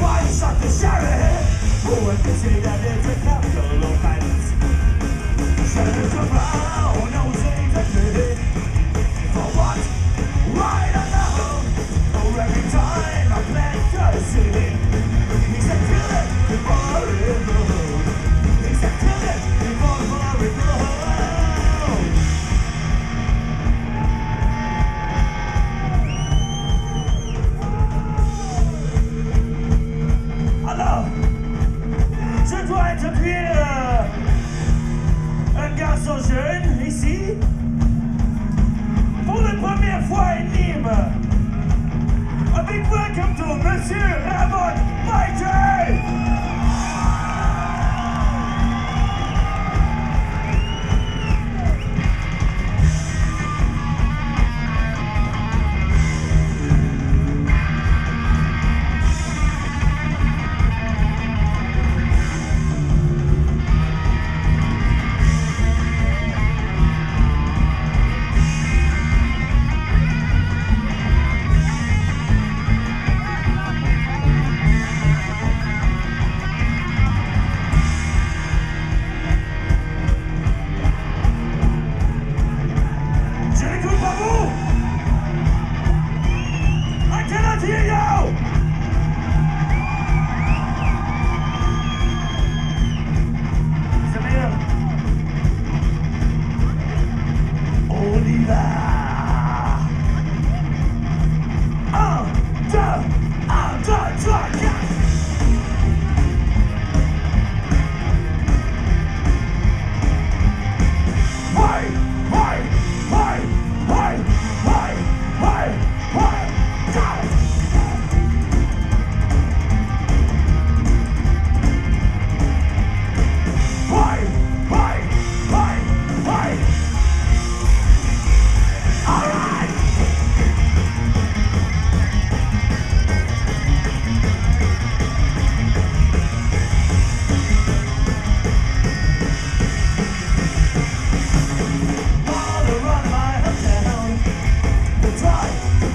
Why you shot the sheriff? Who would consider that it's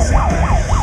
Música